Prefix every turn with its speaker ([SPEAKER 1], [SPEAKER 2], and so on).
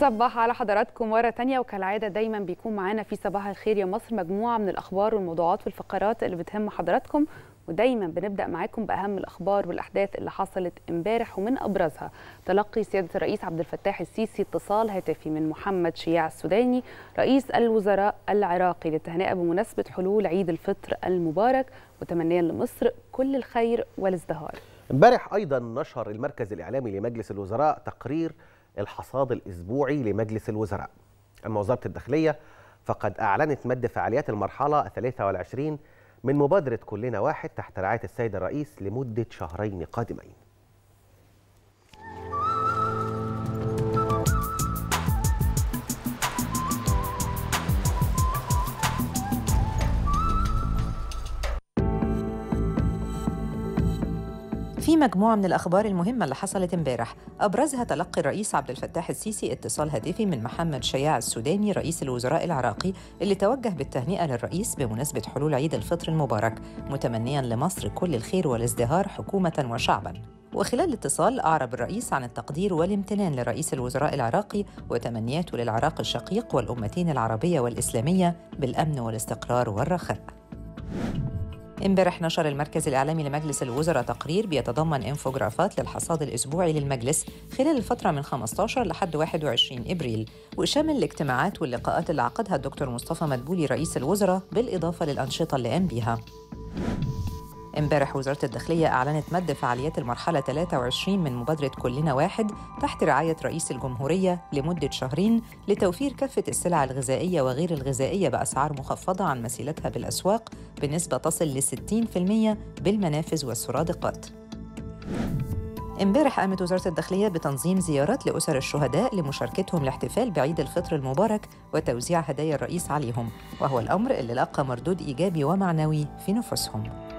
[SPEAKER 1] بنصبح على حضراتكم مرة تانية وكالعادة دايما بيكون معانا في صباح الخير يا مصر مجموعة من الأخبار والموضوعات والفقرات اللي بتهم حضراتكم. ودايما بنبدأ معاكم بأهم الأخبار والأحداث اللي حصلت امبارح ومن أبرزها. تلقي سيادة الرئيس عبد الفتاح السيسي اتصال هاتفي من محمد شياع السوداني رئيس الوزراء العراقي للتهنئة بمناسبة حلول عيد الفطر المبارك. وتمنيا لمصر كل الخير والازدهار.
[SPEAKER 2] امبارح أيضا نشر المركز الإعلامي لمجلس الوزراء تقرير الحصاد الأسبوعي لمجلس الوزراء. أما وزارة الداخلية فقد أعلنت مد فعاليات المرحلة 23 من مبادرة كلنا واحد تحت رعاية السيد الرئيس لمدة شهرين قادمين.
[SPEAKER 3] في مجموعة من الأخبار المهمة اللي حصلت امبارح. أبرزها تلقي الرئيس عبد الفتاح السيسي اتصال هاتفي من محمد شياع السوداني رئيس الوزراء العراقي اللي توجه بالتهنئة للرئيس بمناسبة حلول عيد الفطر المبارك متمنيا لمصر كل الخير والازدهار حكومة وشعبا. وخلال الاتصال أعرب الرئيس عن التقدير والامتنان لرئيس الوزراء العراقي وتمنياته للعراق الشقيق والأمتين العربية والإسلامية بالأمن والاستقرار والرخاء. امبارح نشر المركز الإعلامي لمجلس الوزراء تقرير بيتضمن إنفوجرافات للحصاد الأسبوعي للمجلس خلال الفترة من 15 لحد 21 إبريل وشامل الاجتماعات واللقاءات اللي عقدها الدكتور مصطفى مدبولي رئيس الوزراء بالإضافة للأنشطة اللي قام بيها امبارح وزارة الداخلية أعلنت مد فعاليات المرحلة 23 من مبادرة كلنا واحد تحت رعاية رئيس الجمهورية لمدة شهرين لتوفير كافة السلع الغذائية وغير الغذائية بأسعار مخفضة عن مسيلتها بالأسواق بنسبة تصل ل 60% بالمنافذ والسرادقات. امبارح قامت وزارة الداخلية بتنظيم زيارات لأسر الشهداء لمشاركتهم الاحتفال بعيد الفطر المبارك وتوزيع هدايا الرئيس عليهم وهو الأمر اللي لقى مردود إيجابي ومعنوي في نفوسهم.